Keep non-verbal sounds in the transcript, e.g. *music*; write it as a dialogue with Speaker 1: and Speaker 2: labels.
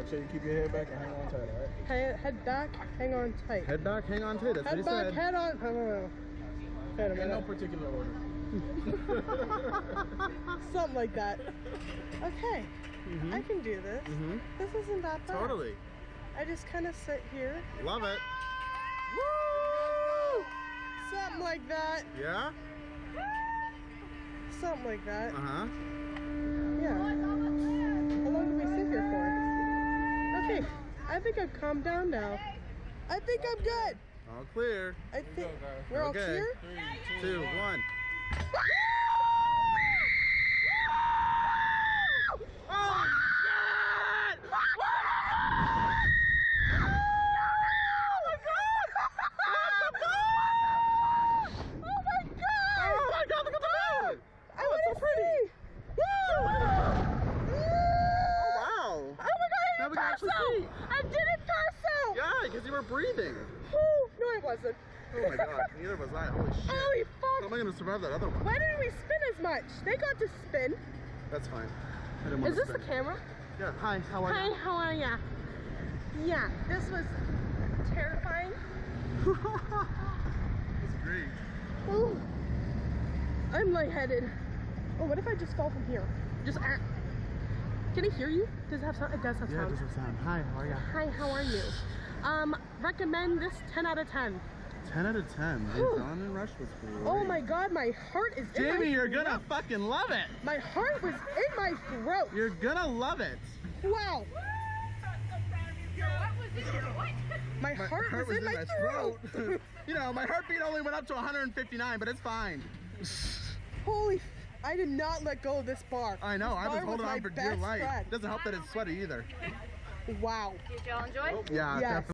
Speaker 1: Make sure you keep your head back and hang on tight, all right?
Speaker 2: Head, head back, hang on tight.
Speaker 3: Head back, hang on tight. That's what
Speaker 2: Head
Speaker 3: he
Speaker 2: back,
Speaker 3: said.
Speaker 2: head on. I don't know. Wait a
Speaker 1: In no particular order. *laughs*
Speaker 2: Something like that. Okay,
Speaker 3: Mhm.
Speaker 2: I can do this.
Speaker 3: Mhm.
Speaker 2: This isn't that bad.
Speaker 3: Totally.
Speaker 2: I just kind of sit here.
Speaker 3: Love it.
Speaker 2: Woo! Something like that.
Speaker 3: Yeah?
Speaker 2: Something like that.
Speaker 3: Uh
Speaker 2: Okay, I think I've calmed down now. I think I'm good.
Speaker 3: All clear.
Speaker 2: I think
Speaker 1: guys.
Speaker 2: we're all
Speaker 3: Okay.
Speaker 2: clear.
Speaker 1: Three,
Speaker 3: Two, one. Oh my god, look at the moon!
Speaker 2: I want to see.
Speaker 3: Oh
Speaker 2: Oh
Speaker 3: wow!
Speaker 2: my god,
Speaker 3: Now
Speaker 2: I
Speaker 3: we
Speaker 2: did
Speaker 3: can
Speaker 2: it
Speaker 3: actually
Speaker 2: torso! I did it torso!
Speaker 3: Yeah, because you were breathing.
Speaker 2: Whew, no, I wasn't.
Speaker 3: Oh my god, neither was I. Holy shit.
Speaker 2: Holy
Speaker 3: How am
Speaker 2: fuck!
Speaker 3: I gonna survive that other one?
Speaker 2: Why didn't we spin as much? They got to spin.
Speaker 3: That's fine. I didn't want
Speaker 2: Is
Speaker 3: to
Speaker 2: this the camera?
Speaker 3: Yeah, hi, how are
Speaker 2: Hi,
Speaker 3: you?
Speaker 2: Hi, how are ya? Yeah, this was terrifying. *laughs*
Speaker 3: That's great.
Speaker 2: Ooh. I'm lightheaded. Oh, what if I just fall from here? Just ah. Can I hear you? Does it have sound? It does have
Speaker 3: Yeah,
Speaker 2: sound.
Speaker 3: does a sound. Hi, how are you?
Speaker 2: Hi, how are you? Um, recommend this 10 out of 10.
Speaker 3: 10 out of 10. The adrenaline rush was great.
Speaker 2: Oh my god, my heart is in my
Speaker 3: Jamie, you're
Speaker 2: throat.
Speaker 3: gonna fucking love it.
Speaker 2: My heart was in my throat.
Speaker 3: You're gonna love it.
Speaker 2: Wow. My, heart, was, in my, throat. *laughs*
Speaker 3: you know, my heartbeat only went up to 159, but it's fine.
Speaker 2: Holy, I did not let go of this bar.
Speaker 3: I know,
Speaker 2: This
Speaker 3: I was holding
Speaker 2: my
Speaker 3: on for dear life.
Speaker 2: friend.
Speaker 3: Doesn't help that it's sweaty either.
Speaker 2: Wow.
Speaker 4: Did y'all enjoy?
Speaker 3: Yeah,
Speaker 2: Yes.
Speaker 3: definitely.